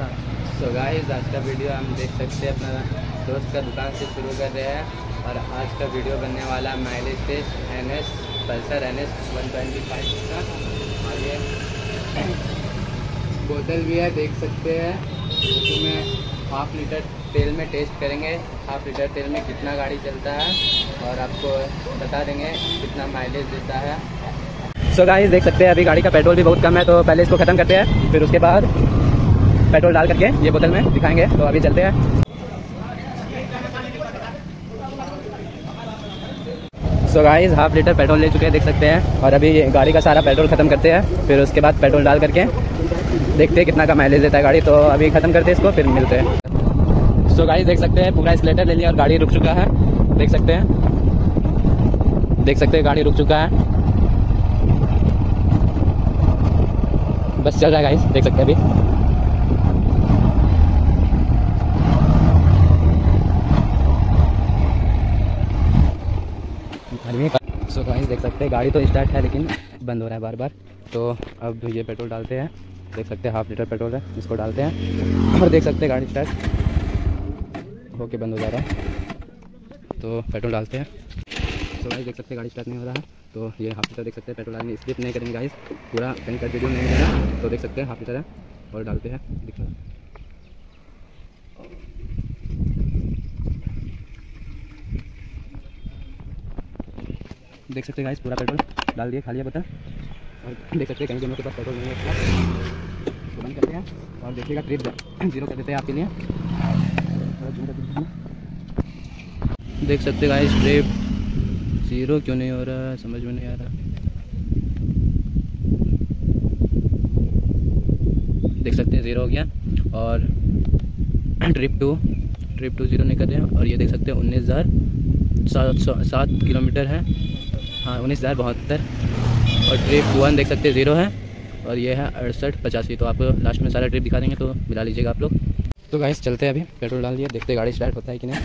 Start so guys आज का video हम देख सकते हैं अपना दोस्त का दुकान से शुरू कर रहे हैं और आज का वीडियो बनने वाला है mileage test N S Pulsar N S one twenty five का। और ये बोतल भी है, देख सकते हैं। उसमें हाफ़ लीटर तेल में टेस्ट करेंगे। हाफ़ लीटर तेल में कितना गाड़ी चलता है और आपको बता देंगे कितना माइलेज देता है। सो so गाइस देख सकते हैं, अभी गाड़ी का पेट्रोल भी बहुत कम है तो पहले इसको ख़त्म करते हैं, फिर उसके बाद पेट्रोल डाल करके ये बोतल में दिखाएँगे। तो अभी चलते हैं। So guys half litre petrol ले चुके हैं, देख सकते हैं। और अभी गाड़ी का सारा पेट्रोल ख़त्म करते हैं। फिर उसके बाद पेट्रोल डाल करके देखते हैं कितना का माइलेज देता है गाड़ी। तो अभी ख़त्म करते हैं इसको, फिर मिलते हैं। सो गाइस देख सकते हैं, पूरा स्लेटर ले लिया और गाड़ी रुक चुका है। देख सकते हैं। देख सकते हैं, गाड़ी रुक चुका है। बस चल रहा है गाइस देख सकते हैं अभी। सो गाइस देख सकते हैं, गाड़ी तो स्टार्ट है, लेकिन बंद हो रहा है बार बार। तो अब ये पेट्रोल डालते हैं। देख सकते हैं हाफ़ लीटर पेट्रोल है, इसको डालते हैं। और देख सकते हैं, गाड़ी स्टार्ट होके बंद हो जा रहा है। तो पेट्रोल डालते हैं। तो गाइस देख सकते हैं, गाड़ी स्टार्ट नहीं हो रहा है। तो ये हाफ़ लीटर देख सकते हैं, पेट्रोल डालने स्किप नहीं करेंगे गाइस पूरा कहीं का वीडियो नहीं मिलेगा। तो देख सकते हैं हाफ़ लीटर है, और डालते हैं। दिख देख सकते हैं पूरा पेट्रोल डाल दिया खाली पता और देख सकते हैं कहीं पास पेट्रोल नहीं है तो बंद करते हैं। और देखिएगा ट्रिप ज़ीरो कर देते हैं आपके लिए। देख सकते हैं गाइस ट्रिप ज़ीरो क्यों नहीं हो रहा, समझ में नहीं आ रहा। देख सकते हैं ज़ीरो हो गया। और trip two trip two zero नहीं कर रहे हैं। और ये देख सकते हैं उन्नीस हज़ार सात सौ सात किलोमीटर है। हाँ उन्नीस हज़ार बहत्तर। और ट्रिप वन देख सकते हैं ज़ीरो है। और ये है अड़सठ पचासी तो आपको लास्ट में सारा ट्रिप दिखा देंगे तो मिला लीजिएगा आप लोग। तो गाइस चलते हैं अभी पेट्रोल डाल दिए देखते गाड़ी स्टार्ट होता है कि नहीं।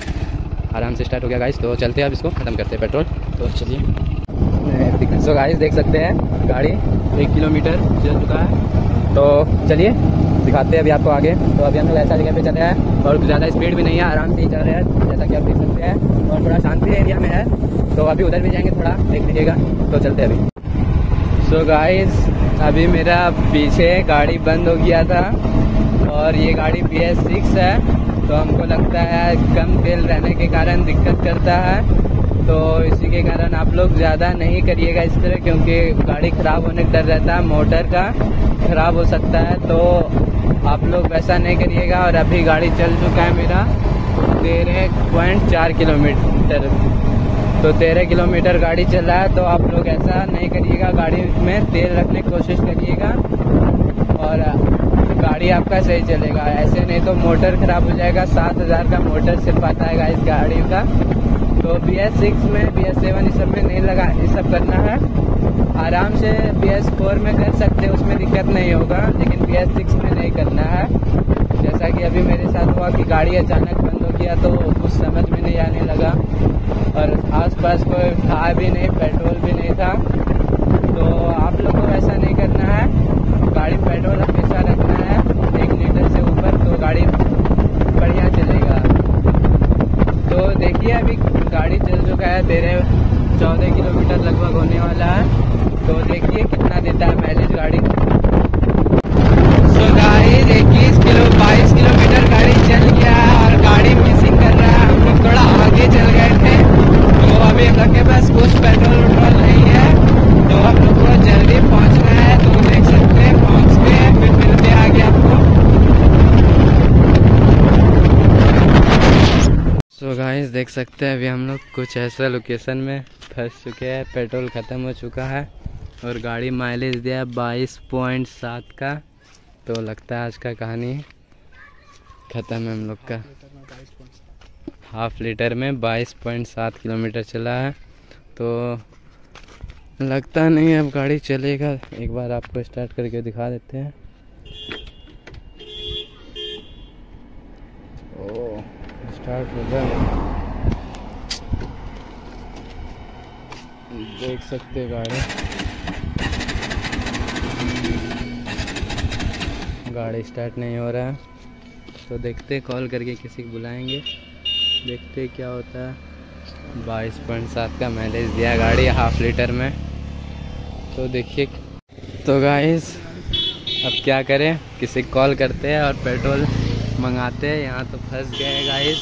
आराम से स्टार्ट हो गया गाइस तो चलते हैं अब इसको, ख़त्म करते हैं पेट्रोल तो चलिए। सो गाइस देख सकते हैं, गाड़ी एक किलोमीटर चल चुका है। तो चलिए, दिखाते हैं अभी आपको आगे। तो अभी हम लोग ऐसा जगह पे चले हैं, और ज़्यादा स्पीड भी नहीं है, आराम से ही चल रहे हैं, जैसा कि आप देख सकते हैं। और थोड़ा शांति एरिया में है। तो अभी उधर भी जाएँगे थोड़ा, देख लीजिएगा तो चलते अभी। सो so गाइस अभी मेरा पीछे गाड़ी बंद हो गया था, और ये गाड़ी बी एस सिक्स है तो हमको लगता है कम तेल रहने के कारण दिक्कत करता है। तो इसी के कारण आप लोग ज़्यादा नहीं करिएगा इस तरह, क्योंकि गाड़ी ख़राब होने का डर रहता है, मोटर का ख़राब हो सकता है तो आप लोग वैसा नहीं करिएगा। और अभी गाड़ी चल चुका है मेरा तेरह पॉइंट चार किलोमीटर। तो तेरह किलोमीटर गाड़ी चल रहा है तो आप लोग ऐसा नहीं करिएगा, गाड़ी में तेल रखने की कोशिश करिएगा और गाड़ी आपका सही चलेगा। ऐसे नहीं तो मोटर ख़राब हो जाएगा, सात हज़ार का मोटर सिर्फ़ आता है इस गाड़ी का। तो बी एस सिक्स में बी एस सेवन इस सब में नहीं लगा, ये सब करना है। आराम से बी एस फोर में कर सकते हैं, उसमें दिक्कत नहीं होगा, लेकिन बी एस सिक्स में नहीं करना है। जैसा कि अभी मेरे साथ हुआ कि गाड़ी अचानक बंद हो गया तो कुछ समझ में नहीं आने लगा। और आसपास कोई था भी नहीं, पेट्रोल भी नहीं था। तो आप लोग को ऐसा नहीं करना है। गाड़ी पेट्रोल हमेशा रखना है। एक लीटर से ऊपर तो गाड़ी बढ़िया चलेगा। तो देखिए अभी गाड़ी चल चुका है। तेरह, चौदह किलोमीटर लगभग होने वाला है। तो देखिए कितना देता है माइलेज गाड़ी सो गाइस इक्कीस किलो बाईस किलोमीटर गाड़ी चल गया है और गाड़ी मिसिंग कर रहा है हम लोग थोड़ा आगे चल गए थे तो अभी हम लोग के पास कुछ पेट्रोल वेट्रोल नहीं है तो हम लोग को जल्दी पहुँचना है तो देख सकते हैं पहुँच के फिर मिलते हैं आगे आपको सो so गाइस देख सकते हैं, अभी हम लोग कुछ ऐसा लोकेशन में फंस चुके हैं। पेट्रोल ख़त्म हो चुका है और गाड़ी माइलेज दिया है बाईस पॉइंट सात का। तो लगता है आज का कहानी ख़त्म है हम लोग का। हाफ़ लीटर में बाईस पॉइंट सात किलोमीटर चला है। तो लगता नहीं अब गाड़ी चलेगा। एक बार आपको स्टार्ट करके दिखा देते हैं। स्टार्ट हो गया। देख सकते हैं गाड़ी। गाड़ी स्टार्ट नहीं हो रहा है। तो देखते कॉल करके किसी को बुलाएँगे। देखते क्या होता है। बाईस पॉइंट सात का माइलेज दिया गाड़ी हाफ़ लीटर में। तो देखिए तो गाइस अब क्या करें? किसी को कॉल करते हैं और पेट्रोल मंगाते हैं। यहाँ तो फंस गए गाइस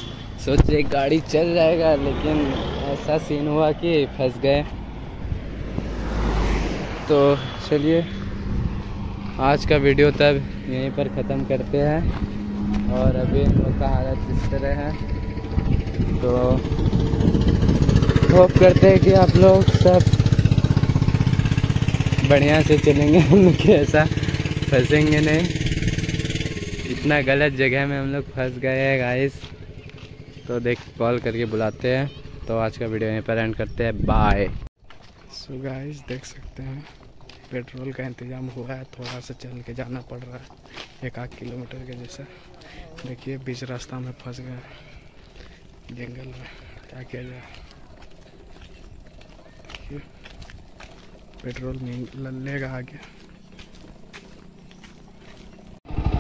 सोचे गाड़ी चल जाएगा, लेकिन ऐसा सीन हुआ कि फंस गए। तो चलिए, आज का वीडियो तब यहीं पर ख़त्म करते हैं। और अभी हम लोग का हालत इस तरह है। तो होप करते हैं कि आप लोग सब बढ़िया से चलेंगे हम लोग ऐसा फंसेंगे नहीं। इतना गलत जगह में हम लोग फंस गए हैं गाइस तो देख कॉल करके बुलाते हैं। तो आज का वीडियो यहीं पर एंड करते हैं। बाय सो गाइस देख सकते हैं, पेट्रोल का इंतज़ाम हुआ है, थोड़ा सा चल के जाना पड़ रहा है, एक आध किलोमीटर के जैसा। देखिए, बीच रास्ता में फंस गए जंगल में, क्या किया जाए। पेट्रोल लेगा आगे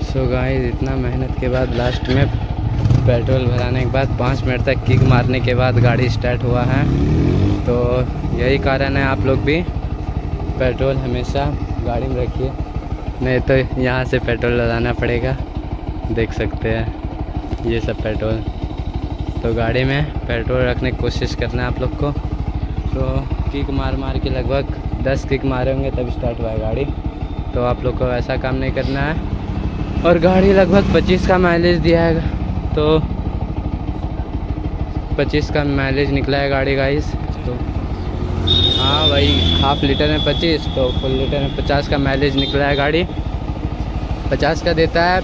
सो गाइस इतना मेहनत के बाद लास्ट में पेट्रोल भराने के बाद पाँच मिनट तक किक मारने के बाद गाड़ी स्टार्ट हुआ है। तो यही कारण है आप लोग भी। पेट्रोल हमेशा गाड़ी में रखिए। नहीं तो यहाँ से पेट्रोल लगाना पड़ेगा। देख सकते हैं। ये सब पेट्रोल। तो गाड़ी में पेट्रोल रखने की कोशिश करना है आप लोग को। तो किक मार मार के लगभग दस किक मारे होंगे तब स्टार्ट हुआ है गाड़ी। तो आप लोग को ऐसा काम नहीं करना है। और गाड़ी लगभग 25 का माइलेज दिया है। तो 25 का माइलेज निकला है गाड़ी गाइस हाँ भाई हाफ़ लीटर में 25 तो फुल लीटर में 50 का माइलेज निकला है गाड़ी। 50 का देता है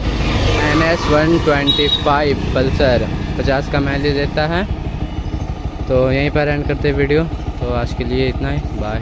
N S one twenty five Pulsar. 50 का माइलेज देता है। तो यहीं पर एंड करते वीडियो तो आज के लिए इतना ही। बाय